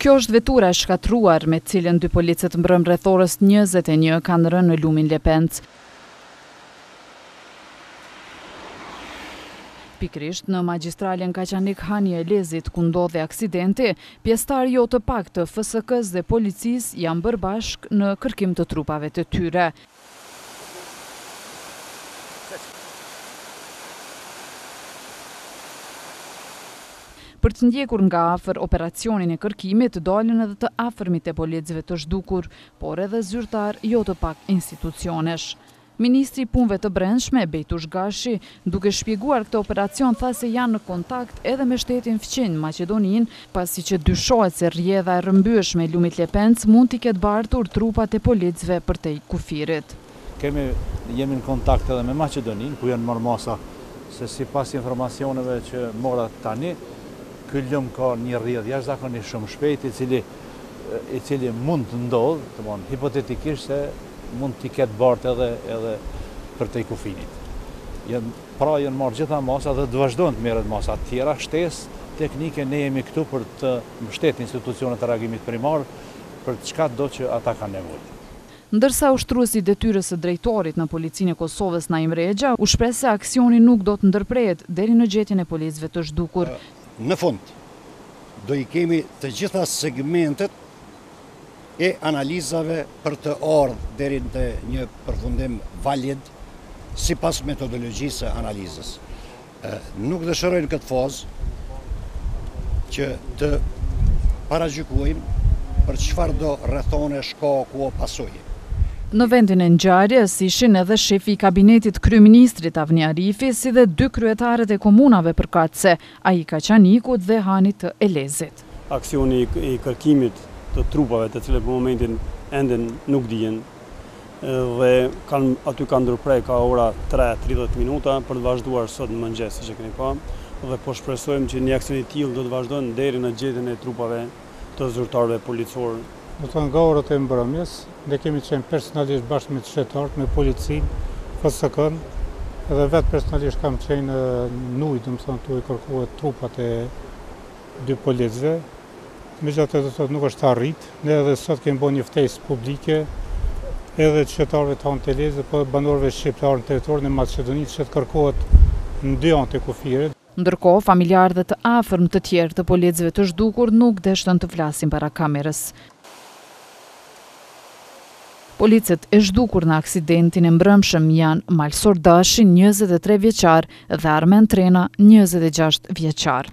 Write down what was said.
Kjo është vetura e shkatërruar, me të cilën dy policët mbrëmë rreth orës njëzet e një kanë rënë në lumin Lepenc, pikërisht në magjistralen Kaçanik-Hani i Elezit, ku ndodhi aksidenti, pjesëtarë jo të paktë të FSK-së dhe policisë janë bërë bashkë në kërkim të trupave të tyre. Për të ndjekur nga afër operacionin e kërkimit, dolën edhe të afërmit e policëve të zhdukur, por edhe zyrtarë jo të paktë institucionesh. Ministri i Punëve të Brendshme, Bejtush Gashi, Duke shpjeguar këtë operacion tha se janë në kontakt edhe me shtetin fqinj, Maqedoninë, pasi që dyshohet se rrjedha e rrëmbyeshme e lumit Lepenc mund t'i ketë bartur trupat e policëve përtej kufirit. Kemi, jemi në kontakt edhe me Maqedoninë, ku janë marrë masa se sipas informacioneve që mora tani, ky lumë ka një rrjedhë jashtëzakonisht shumë shpejtë, i cili i cili mund të ndodhë, të mon, hipotetikisht se mund t'i ketë bartë edhe, edhe përtej kufinit. Janë, pra janë marrë gjitha masa dhe të vazhdojnë të merret masa tjera, shtesë teknike ne jemi këtu për të mbështet institucionet të reagimit primar për çkado që ata kanë nevojë. Ndërsa ushtruesi i detyrës së drejtorit në Policinë e Kosovës Naim Rexha u shpreh se aksioni nuk do të ndërprehet deri në gjetjen e policëve të zhdukur Në fund, do i kemi të gjitha segmentet e analizave për të ardhë deri te një përfundim valid sipas metodologjisë së analizës. Nuk dëshiroj në këtë fazë që të paragjykojmë për çfarëdo rrethane, shkaku o pasojë. Në vendin e ngjarjes ishin edhe shefi i kabinetit të kryeministrit Avni Arifi si dhe dy kryetarët e komunave përkatëse, ai i Kaçanikut dhe Hanit të Elezit. Aksioni i kërkimit të trupave të cilat për momentin ende nuk dihen dhe aty kanë ndërpre ka ora tre e tridhjetë minuta për të vazhduar sot në mëngjes siç e keni pa dhe po shpresojmë që një aksion i tillë do të vazhdon deri në gjetjen e trupave të zyrtarëve policorë. Domethënë nga orët e mbrëmjes, ne kemi qenë personalisht bashkë me qytetarët, me policinë, FSK-në, edhe vetë personalisht kam qenë në ujë, domethënë tu i kërku trupat e dy policëve. Megjithatë do të thotë nuk është arrit, ne edhe sot kemi bo një ftesë publike edhe të qytetarëve të Hanit të Elezit, po banorëve shqiptarë në territorin e Maqedonisë që të kërkohet në dy anë të kufirit. Ndërkohë, familjarë dhe të afërm të tjerë të policëve të zhdukur nuk deshtën të flasin para kamerës. Policët e zhdukur në aksidentin e mbrëmshëm janë Malsor Dashi, njëzet e tre vjeçar, dhe Armend Trena, njëzet e gjashtë vjeçar.